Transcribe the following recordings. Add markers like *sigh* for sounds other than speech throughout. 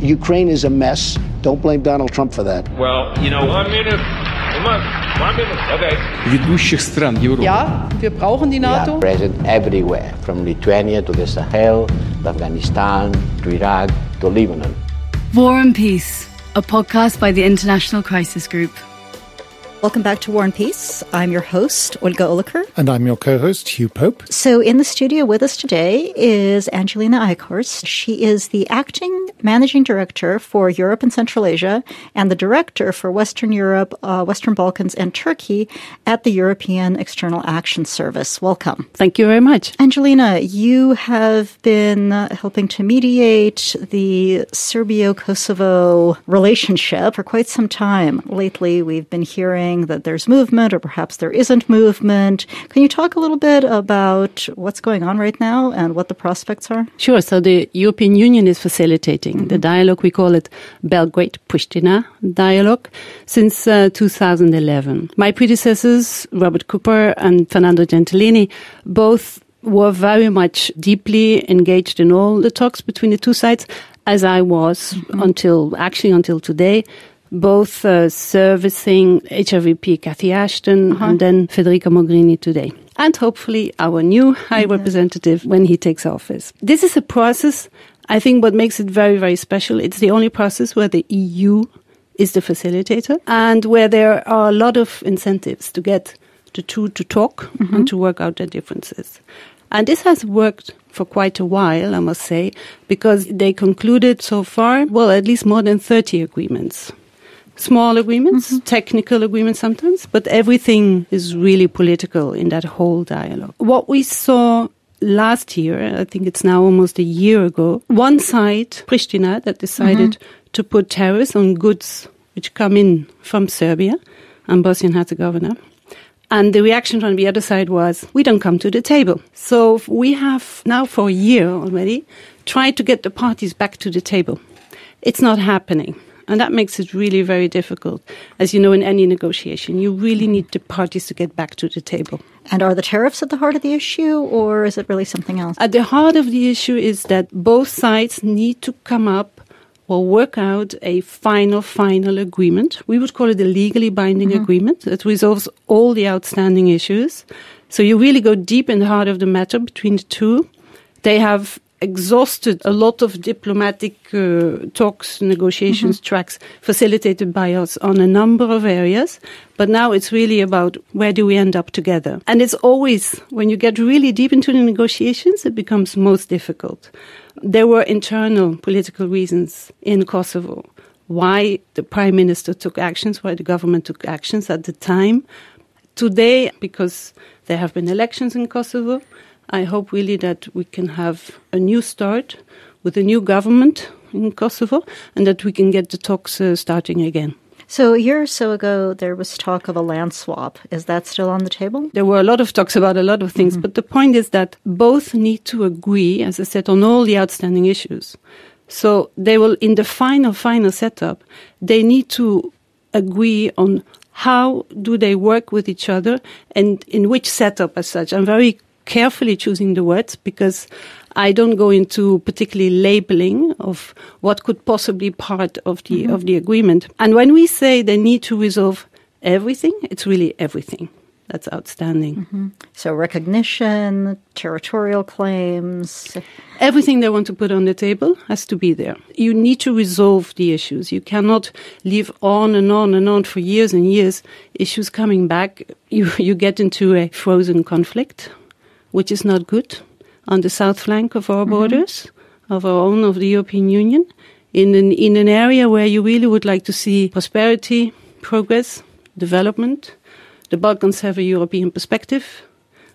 Ukraine is a mess. Don't blame Donald Trump for that. Well, you know, one minute. One minute. Okay. ведущих стран Европы. Ja, wir brauchen die NATO. present everywhere, from Lithuania to the Sahel, to Afghanistan, to Iraq, to Lebanon. War and Peace, a podcast by the International Crisis Group. Welcome back to War and Peace. I'm your host, Olga Oliker. And I'm your co host, Hugh Pope. So, in the studio with us today is Angelina Eichhorst. She is the acting managing director for Europe and Central Asia and the director for Western Europe, uh, Western Balkans, and Turkey at the European External Action Service. Welcome. Thank you very much. Angelina, you have been uh, helping to mediate the Serbia Kosovo relationship for quite some time. Lately, we've been hearing that there's movement or perhaps there isn't movement. Can you talk a little bit about what's going on right now and what the prospects are? Sure. So the European Union is facilitating mm-hmm. the dialogue. We call it Belgrade Pristina dialogue since uh, 2011. My predecessors, Robert Cooper and Fernando Gentilini, both were very much deeply engaged in all the talks between the two sides, as I was mm-hmm. until actually until today both uh, servicing HRVP Cathy Ashton uh-huh. and then Federica Mogherini today. And hopefully our new High. Representative when he takes office. This is a process, I think what makes it very, very special. It's the only process where the EU is the facilitator and where there are a lot of incentives to get the two to talk mm-hmm. and to work out their differences. And this has worked for quite a while, I must say, because they concluded so far, well, at least more than 30 agreements small agreements, mm-hmm. technical agreements sometimes, but everything is really political in that whole dialogue. What we saw last year, I think it's now almost a year ago, one side, Pristina, that decided mm-hmm. to put tariffs on goods which come in from Serbia and Bosnia and Herzegovina. And the reaction from the other side was, we don't come to the table. So we have now for a year already tried to get the parties back to the table. It's not happening. And that makes it really very difficult. As you know, in any negotiation, you really need the parties to get back to the table. And are the tariffs at the heart of the issue, or is it really something else? At the heart of the issue is that both sides need to come up or work out a final, final agreement. We would call it a legally binding mm-hmm. agreement that resolves all the outstanding issues. So you really go deep in the heart of the matter between the two. They have exhausted a lot of diplomatic uh, talks, negotiations, mm-hmm. tracks facilitated by us on a number of areas. But now it's really about where do we end up together? And it's always, when you get really deep into the negotiations, it becomes most difficult. There were internal political reasons in Kosovo why the prime minister took actions, why the government took actions at the time. Today, because there have been elections in Kosovo, I hope really that we can have a new start with a new government in Kosovo and that we can get the talks uh, starting again. So, a year or so ago, there was talk of a land swap. Is that still on the table? There were a lot of talks about a lot of things, mm-hmm. but the point is that both need to agree, as I said, on all the outstanding issues. So, they will, in the final, final setup, they need to agree on how do they work with each other and in which setup as such. I'm very carefully choosing the words because I don't go into particularly labeling of what could possibly part of the mm-hmm. of the agreement. And when we say they need to resolve everything, it's really everything. That's outstanding. Mm-hmm. So recognition, territorial claims, everything they want to put on the table has to be there. You need to resolve the issues. You cannot live on and on and on for years and years issues coming back. You you get into a frozen conflict which is not good, on the south flank of our mm-hmm. borders, of our own, of the European Union, in an, in an area where you really would like to see prosperity, progress, development. The Balkans have a European perspective.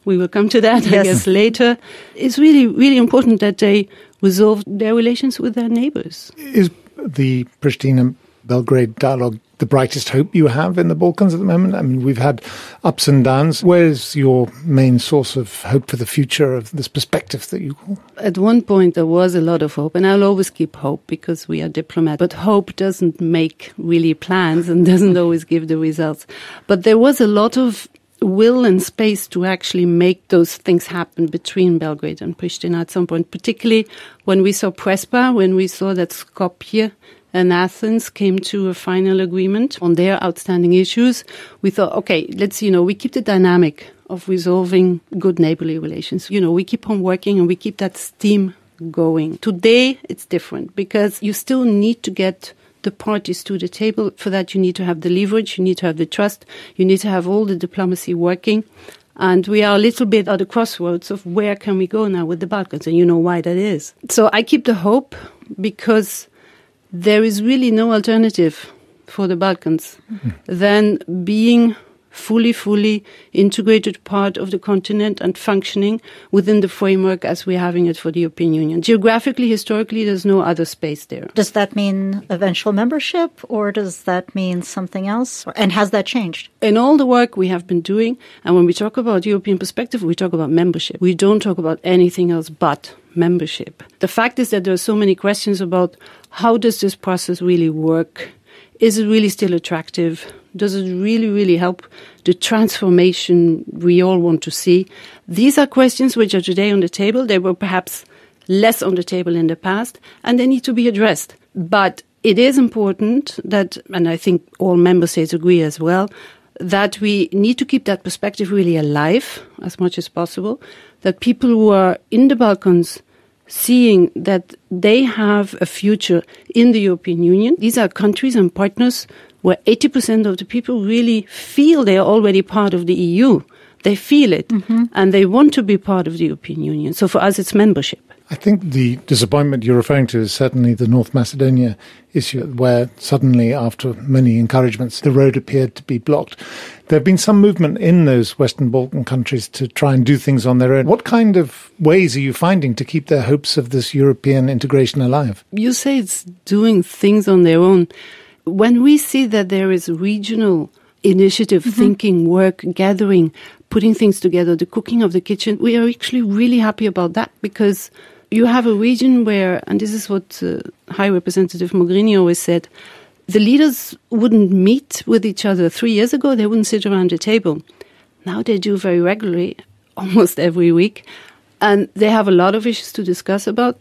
We will come to that, yes. I guess, later. It's really, really important that they resolve their relations with their neighbors. Is the Pristina Belgrade dialogue the brightest hope you have in the Balkans at the moment? I mean, we've had ups and downs. Where's your main source of hope for the future of this perspective that you call? At one point, there was a lot of hope, and I'll always keep hope because we are diplomats. But hope doesn't make really plans and *laughs* doesn't always give the results. But there was a lot of will and space to actually make those things happen between Belgrade and Pristina at some point, particularly when we saw Prespa, when we saw that Skopje and Athens came to a final agreement on their outstanding issues. We thought, okay, let's, you know, we keep the dynamic of resolving good neighborly relations. You know, we keep on working and we keep that steam going. Today, it's different because you still need to get the parties to the table. For that, you need to have the leverage, you need to have the trust, you need to have all the diplomacy working. And we are a little bit at the crossroads of where can we go now with the Balkans, and you know why that is. So I keep the hope because there is really no alternative for the Balkans mm-hmm. than being fully, fully integrated part of the continent and functioning within the framework as we're having it for the European Union. Geographically, historically, there's no other space there. Does that mean eventual membership or does that mean something else? And has that changed? In all the work we have been doing, and when we talk about European perspective, we talk about membership. We don't talk about anything else but membership. The fact is that there are so many questions about how does this process really work? Is it really still attractive? Does it really, really help the transformation we all want to see? These are questions which are today on the table. They were perhaps less on the table in the past, and they need to be addressed. But it is important that, and I think all member states agree as well, that we need to keep that perspective really alive as much as possible. That people who are in the Balkans seeing that they have a future in the European Union. These are countries and partners where 80% of the people really feel they are already part of the EU. They feel it mm-hmm. and they want to be part of the European Union. So for us, it's membership. I think the disappointment you're referring to is certainly the North Macedonia issue, where suddenly, after many encouragements, the road appeared to be blocked. There have been some movement in those Western Balkan countries to try and do things on their own. What kind of ways are you finding to keep their hopes of this European integration alive? You say it's doing things on their own when we see that there is regional initiative, mm-hmm. thinking, work, gathering, putting things together, the cooking of the kitchen, we are actually really happy about that because you have a region where, and this is what uh, High Representative Mogherini always said, the leaders wouldn't meet with each other. Three years ago, they wouldn't sit around a table. Now they do very regularly, *laughs* almost every week. And they have a lot of issues to discuss about.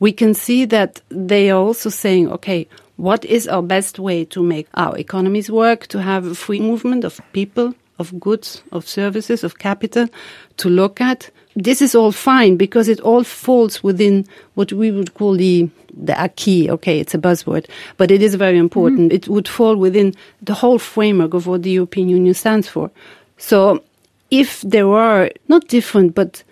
We can see that they are also saying, okay, what is our best way to make our economies work, to have a free movement of people, of goods, of services, of capital to look at. This is all fine because it all falls within what we would call the the acquis. Okay, it's a buzzword, but it is very important. Mm. It would fall within the whole framework of what the European Union stands for. So, if there are not different but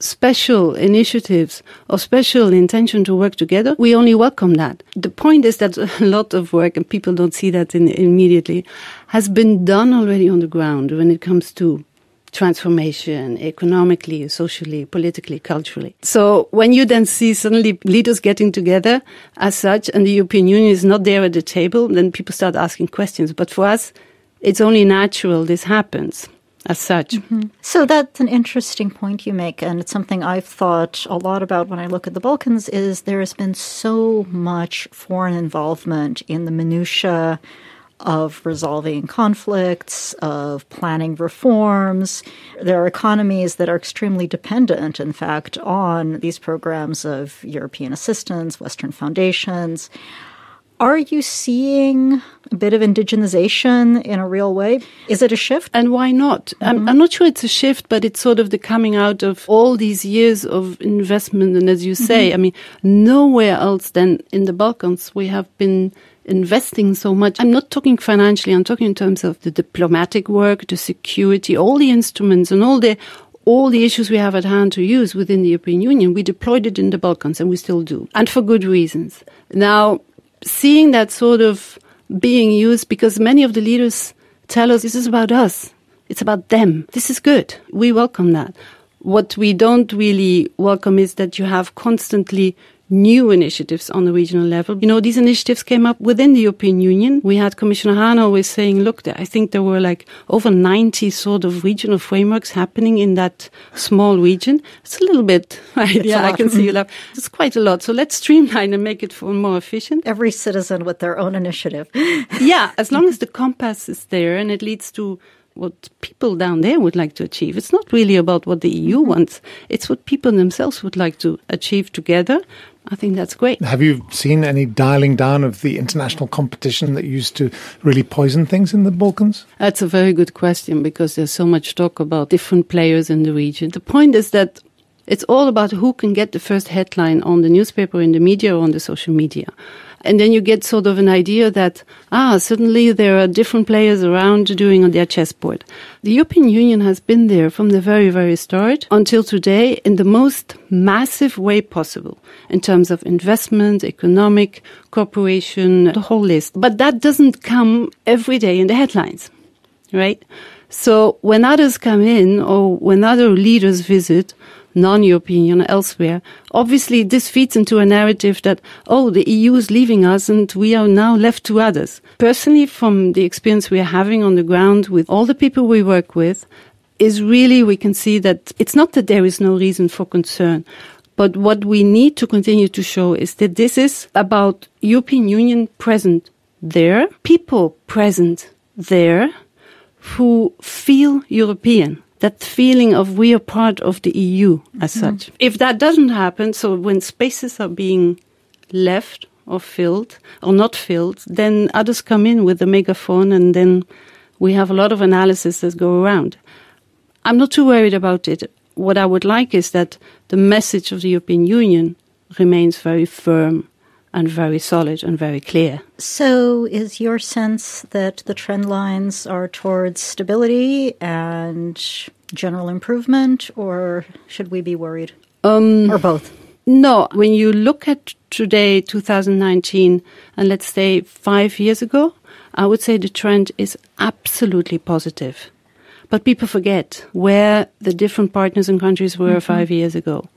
special initiatives or special intention to work together, we only welcome that. The point is that *laughs* a lot of work, and people don't see that in, immediately, has been done already on the ground when it comes to transformation economically, socially, politically, culturally. So when you then see suddenly leaders getting together as such and the European Union is not there at the table, then people start asking questions. But for us, it's only natural this happens as such. Mm-hmm. So that's an interesting point you make, and it's something I've thought a lot about when I look at the Balkans. Is there has been so much foreign involvement in the minutia of resolving conflicts, of planning reforms. There are economies that are extremely dependent, in fact, on these programs of European assistance, Western foundations. Are you seeing a bit of indigenization in a real way? Is it a shift? And why not? Mm-hmm. I'm, I'm, not sure it's a shift, but it's sort of the coming out of all these years of investment. And as you say, mm-hmm. I mean, nowhere else than in the Balkans we have been investing so much. I'm not talking financially, I'm talking in terms of the diplomatic work, the security, all the instruments and all the all the issues we have at hand to use within the European Union, we deployed it in the Balkans and we still do. And for good reasons. Now, seeing that sort of being used because many of the leaders tell us this is about us. It's about them. This is good. We welcome that. What we don't really welcome is that you have constantly new initiatives on the regional level. You know, these initiatives came up within the European Union. We had Commissioner Hahn always saying, look, I think there were like over 90 sort of regional frameworks happening in that small region. It's a little bit, *laughs* right? yeah, I can see you laugh. It's quite a lot. So let's streamline and make it more efficient. Every citizen with their own initiative. *laughs* yeah, as long as the compass is there and it leads to what people down there would like to achieve. It's not really about what the EU Mm-hmm. wants. It's what people themselves would like to achieve together. I think that's great. Have you seen any dialing down of the international competition that used to really poison things in the Balkans? That's a very good question because there's so much talk about different players in the region. The point is that it's all about who can get the first headline on the newspaper, in the media, or on the social media. And then you get sort of an idea that, ah, suddenly there are different players around doing on their chessboard. The European Union has been there from the very, very start until today in the most massive way possible in terms of investment, economic cooperation, the whole list. But that doesn't come every day in the headlines, right? So when others come in or when other leaders visit, non-European and elsewhere, obviously this feeds into a narrative that, oh, the EU is leaving us and we are now left to others. Personally, from the experience we are having on the ground with all the people we work with, is really we can see that it's not that there is no reason for concern. But what we need to continue to show is that this is about European Union present there, people present there who feel European. That feeling of we are part of the EU as mm-hmm. such. If that doesn't happen, so when spaces are being left or filled or not filled, then others come in with the megaphone and then we have a lot of analysis that go around. I'm not too worried about it. What I would like is that the message of the European Union remains very firm and very solid and very clear. So, is your sense that the trend lines are towards stability and general improvement, or should we be worried? Um, or both? No, when you look at today, 2019, and let's say five years ago, I would say the trend is absolutely positive. But people forget where the different partners and countries were five years ago.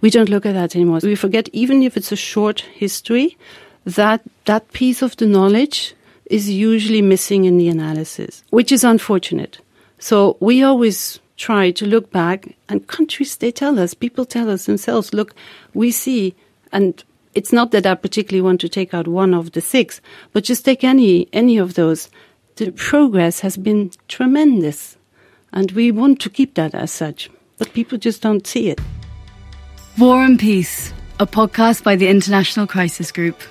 We don't look at that anymore. We forget, even if it's a short history, that that piece of the knowledge is usually missing in the analysis, which is unfortunate. So we always try to look back, and countries, they tell us, people tell us themselves, look, we see, and it's not that I particularly want to take out one of the six, but just take any, any of those. The progress has been tremendous, and we want to keep that as such, but people just don't see it. War and Peace, a podcast by the International Crisis Group.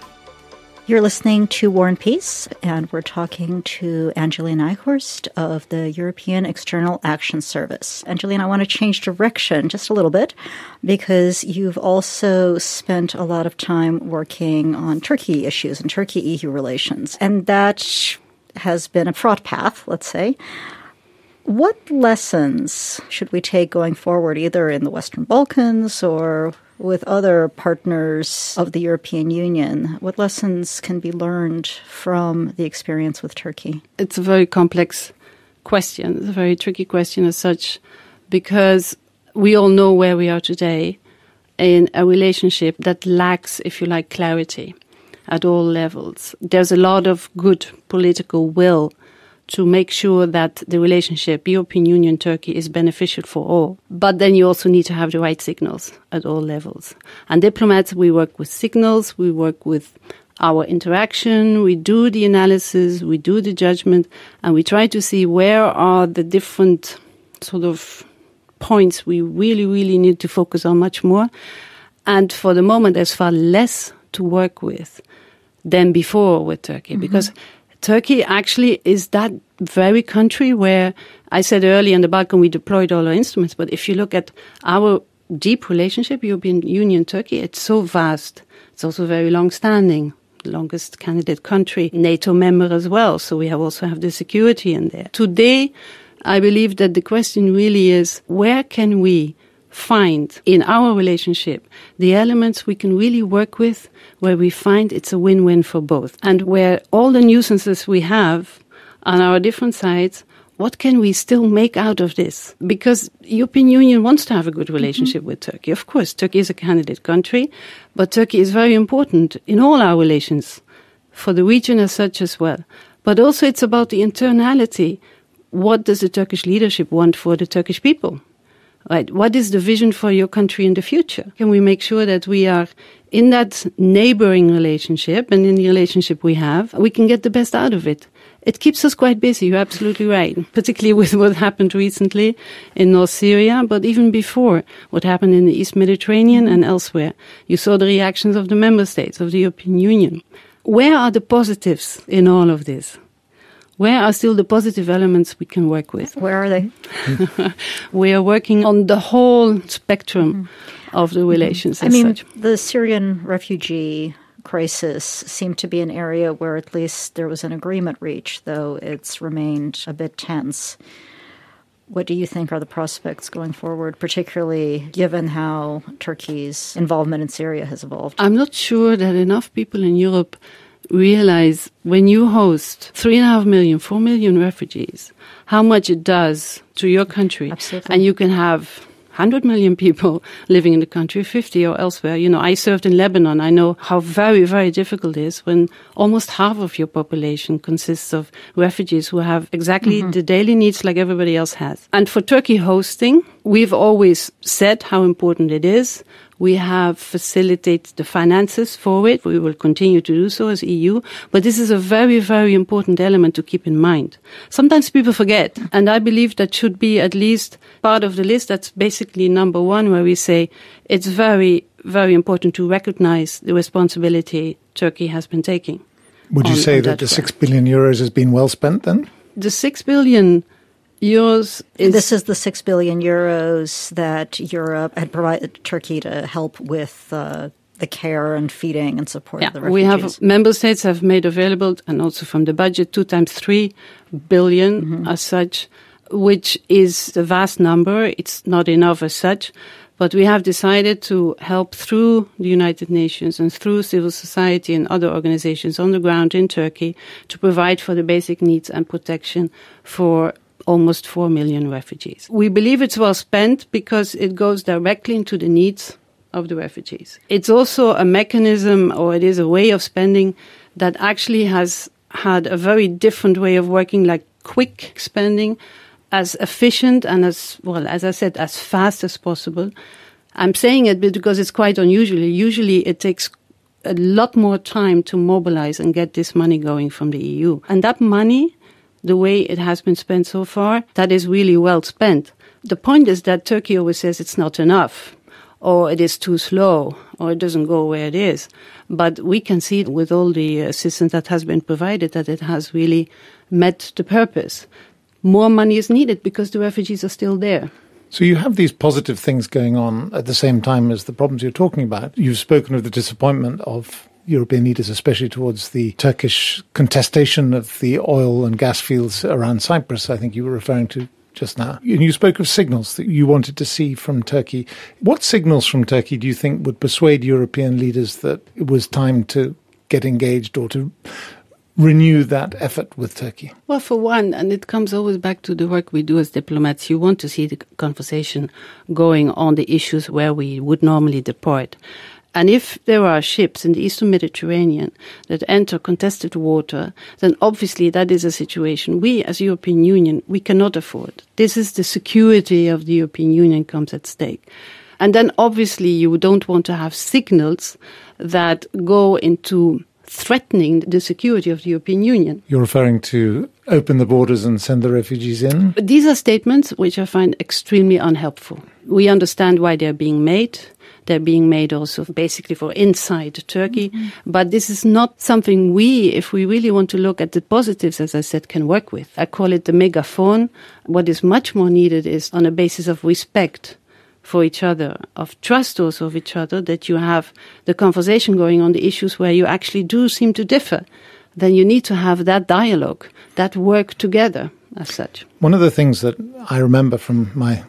You're listening to War and Peace, and we're talking to Angelina Eichhorst of the European External Action Service. Angelina, I want to change direction just a little bit because you've also spent a lot of time working on Turkey issues and Turkey EU relations, and that has been a fraught path, let's say. What lessons should we take going forward, either in the Western Balkans or with other partners of the European Union? What lessons can be learned from the experience with Turkey? It's a very complex question. It's a very tricky question as such, because we all know where we are today in a relationship that lacks, if you like, clarity at all levels. There's a lot of good political will to make sure that the relationship European Union Turkey is beneficial for all. But then you also need to have the right signals at all levels. And diplomats, we work with signals, we work with our interaction, we do the analysis, we do the judgment, and we try to see where are the different sort of points we really, really need to focus on much more. And for the moment, there's far less to work with than before with Turkey mm-hmm. because Turkey actually is that very country where I said earlier in the Balkan we deployed all our instruments, but if you look at our deep relationship, European Union Turkey, it's so vast. It's also very long standing, longest candidate country, NATO member as well. So we have also have the security in there. Today, I believe that the question really is where can we find in our relationship the elements we can really work with where we find it's a win-win for both. And where all the nuisances we have on our different sides what can we still make out of this? Because european union wants to have a good relationship mm-hmm. with turkey. Of course turkey is a candidate country but turkey is very important in all our relations for the region as such as well. But also it's about the internality. What does the turkish leadership want for the turkish people right? What is the vision for your country in the future? Can we make sure that we are in that neighboring relationship and in the relationship we have, we can get the best out of it? It keeps us quite busy, you're absolutely right, *laughs* particularly with what happened recently in North Syria, but even before what happened in the East Mediterranean and elsewhere. You saw the reactions of the member states of the European Union. Where are the positives in all of this? Where are still the positive elements we can work with? Where are they? *laughs* we are working on the whole spectrum mm-hmm. of the relations. I mean, such. the Syrian refugee crisis seemed to be an area where at least there was an agreement reached, though it's remained a bit tense. What do you think are the prospects going forward, particularly given how Turkey's involvement in Syria has evolved? I'm not sure that enough people in Europe realize when you host three and a half million, four million refugees, how much it does to your country. Absolutely. And you can have 100 million people *laughs* living in the country, 50 or elsewhere. You know, I served in Lebanon. I know how very, very difficult it is when almost half of your population consists of refugees who have exactly mm-hmm. the daily needs like everybody else has. And for Turkey hosting, we've always said how important it is. We have facilitated the finances for it. We will continue to do so as EU. But this is a very, very important element to keep in mind. Sometimes people forget. And I believe that should be at least part of the list. That's basically number one, where we say it's very, very important to recognize the responsibility Turkey has been taking. Would you on, say on that, that the six billion euros has been well spent then? The six billion euros is this is the six billion euros that Europe had provided Turkey to help with uh, the care and feeding and support yeah, of the refugees. We have member states have made available, and also from the budget, two times three billion Mm-hmm. as such, which is a vast number. It's not enough as such. But we have decided to help through the United Nations and through civil society and other organizations on the ground in Turkey to provide for the basic needs and protection for almost 4 million refugees. We believe it's well spent because it goes directly into the needs of the refugees. It's also a mechanism or it is a way of spending that actually has had a very different way of working, like quick spending, as efficient and as, well, as I said, as fast as possible. I'm saying it because it's quite unusual. Usually it takes a lot more time to mobilize and get this money going from the EU. And that money the way it has been spent so far, that is really well spent. The point is that Turkey always says it's not enough, or it is too slow, or it doesn't go where it is. But we can see with all the assistance that has been provided that it has really met the purpose. More money is needed because the refugees are still there. So you have these positive things going on at the same time as the problems you're talking about. You've spoken of the disappointment of European leaders, especially towards the Turkish contestation of the oil and gas fields around Cyprus, I think you were referring to just now. And you spoke of signals that you wanted to see from Turkey. What signals from Turkey do you think would persuade European leaders that it was time to get engaged or to renew that effort with Turkey? Well, for one, and it comes always back to the work we do as diplomats, you want to see the conversation going on the issues where we would normally depart. And if there are ships in the eastern Mediterranean that enter contested water, then obviously that is a situation we as European Union, we cannot afford. This is the security of the European Union comes at stake. And then obviously you don't want to have signals that go into threatening the security of the European Union. You're referring to open the borders and send the refugees in? But these are statements which I find extremely unhelpful. We understand why they're being made. They're being made also basically for inside Turkey. Mm-hmm. But this is not something we, if we really want to look at the positives, as I said, can work with. I call it the megaphone. What is much more needed is on a basis of respect for each other, of trust also of each other, that you have the conversation going on the issues where you actually do seem to differ. Then you need to have that dialogue, that work together as such. One of the things that I remember from my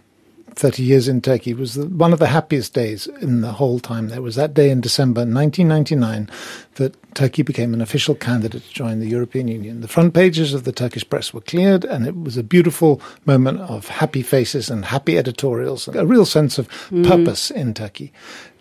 30 years in Turkey was the, one of the happiest days in the whole time. There was that day in December 1999 that Turkey became an official candidate to join the European Union. The front pages of the Turkish press were cleared, and it was a beautiful moment of happy faces and happy editorials, a real sense of mm. purpose in Turkey.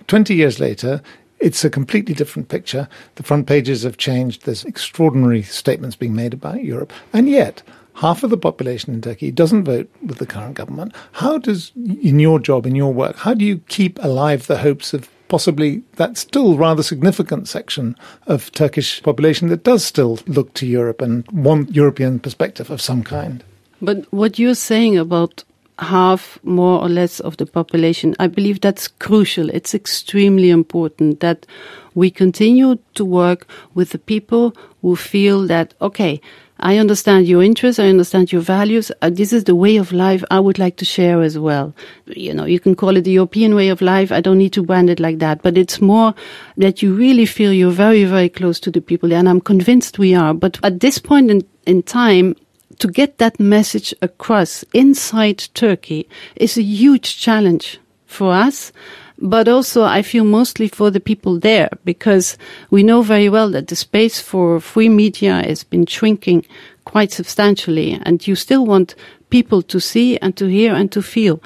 20 years later, it's a completely different picture. The front pages have changed. There's extraordinary statements being made about Europe. And yet, half of the population in Turkey doesn't vote with the current government. How does, in your job, in your work, how do you keep alive the hopes of possibly that still rather significant section of Turkish population that does still look to Europe and want European perspective of some kind. But what you're saying about half more or less of the population, I believe that's crucial. It's extremely important that we continue to work with the people who feel that, okay, I understand your interests, I understand your values. Uh, this is the way of life I would like to share as well. You know, you can call it the European way of life. I don't need to brand it like that, but it's more that you really feel you're very, very close to the people. And I'm convinced we are. But at this point in, in time, to get that message across inside Turkey is a huge challenge for us. But also, I feel mostly for the people there because we know very well that the space for free media has been shrinking quite substantially, and you still want people to see and to hear and to feel.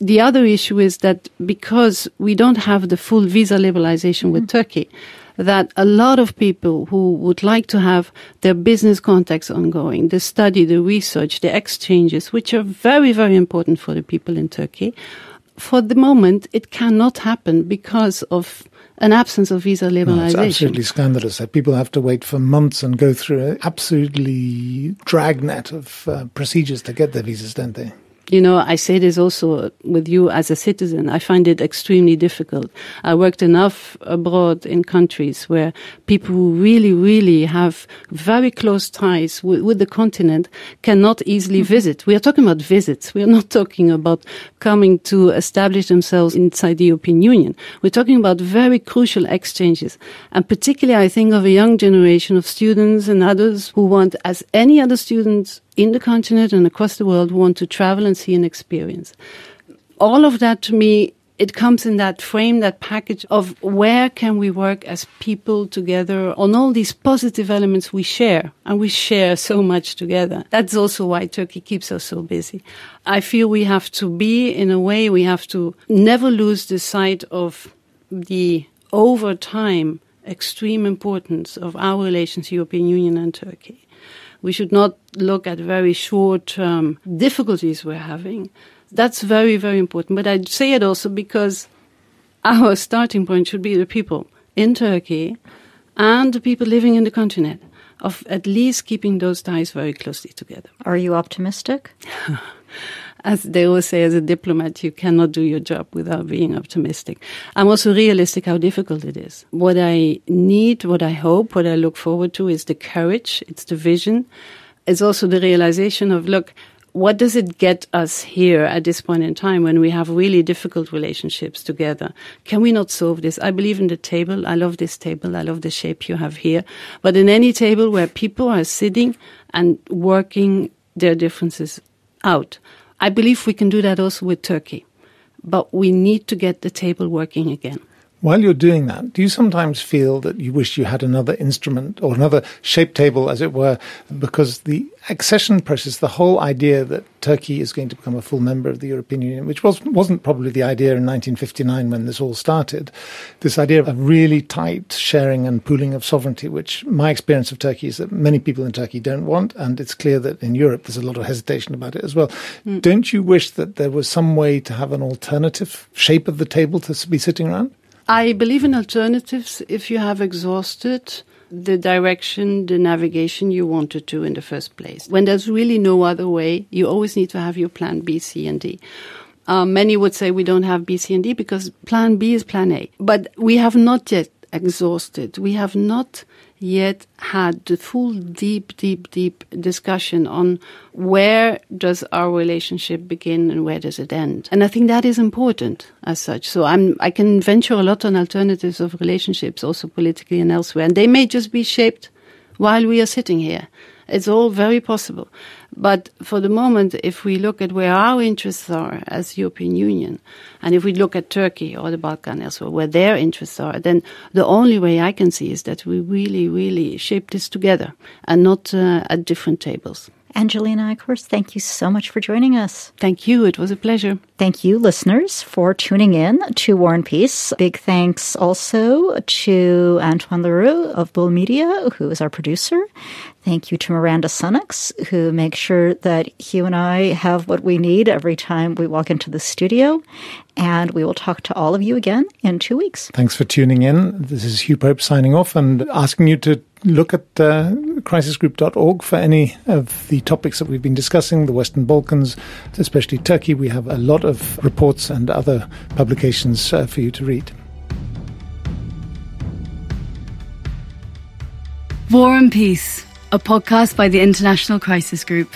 The other issue is that because we don't have the full visa liberalization with mm. Turkey, that a lot of people who would like to have their business contacts ongoing, the study, the research, the exchanges, which are very, very important for the people in Turkey, for the moment, it cannot happen because of an absence of visa liberalization. No, it's absolutely scandalous that people have to wait for months and go through an absolutely dragnet of uh, procedures to get their visas, don't they? You know, I say this also with you as a citizen. I find it extremely difficult. I worked enough abroad in countries where people who really, really have very close ties with, with the continent cannot easily mm-hmm. visit. We are talking about visits. We are not talking about coming to establish themselves inside the European Union. We're talking about very crucial exchanges. And particularly, I think of a young generation of students and others who want, as any other students in the continent and across the world want to travel and see and experience. All of that to me, it comes in that frame, that package of where can we work as people together on all these positive elements we share. And we share so much together. That's also why Turkey keeps us so busy. I feel we have to be, in a way, we have to never lose the sight of the over time extreme importance of our relations, European Union and Turkey. We should not look at very short term difficulties we're having. That's very, very important. But I say it also because our starting point should be the people in Turkey and the people living in the continent of at least keeping those ties very closely together. Are you optimistic? *laughs* as they always say, as a diplomat, you cannot do your job without being optimistic. I'm also realistic how difficult it is. What I need, what I hope, what I look forward to is the courage, it's the vision. It's also the realization of, look, what does it get us here at this point in time when we have really difficult relationships together? Can we not solve this? I believe in the table. I love this table. I love the shape you have here. But in any table where people are sitting and working their differences out, I believe we can do that also with Turkey. But we need to get the table working again. While you're doing that, do you sometimes feel that you wish you had another instrument or another shape table, as it were, because the accession process, the whole idea that Turkey is going to become a full member of the European Union, which was, wasn't probably the idea in 1959 when this all started, this idea of a really tight sharing and pooling of sovereignty, which my experience of Turkey is that many people in Turkey don't want, and it's clear that in Europe there's a lot of hesitation about it as well. Mm. Don't you wish that there was some way to have an alternative shape of the table to be sitting around? I believe in alternatives if you have exhausted the direction, the navigation you wanted to in the first place. When there's really no other way, you always need to have your plan B, C, and D. Uh, many would say we don't have B, C, and D because plan B is plan A. But we have not yet exhausted. We have not yet had the full deep, deep, deep discussion on where does our relationship begin and where does it end. And I think that is important as such. So I'm, I can venture a lot on alternatives of relationships, also politically and elsewhere. And they may just be shaped while we are sitting here. It's all very possible. But for the moment, if we look at where our interests are as European Union, and if we look at Turkey or the Balkan elsewhere, where their interests are, then the only way I can see is that we really, really shape this together and not uh, at different tables. Angelina Eichhorst, thank you so much for joining us. Thank you. It was a pleasure. Thank you, listeners, for tuning in to War and Peace. Big thanks also to Antoine Leroux of Bull Media, who is our producer. Thank you to Miranda Sunnix, who makes sure that Hugh and I have what we need every time we walk into the studio. And we will talk to all of you again in two weeks. Thanks for tuning in. This is Hugh Pope signing off and asking you to look at uh, crisisgroup.org for any of the topics that we've been discussing, the Western Balkans, especially Turkey. We have a lot of reports and other publications uh, for you to read. War and Peace, a podcast by the International Crisis Group.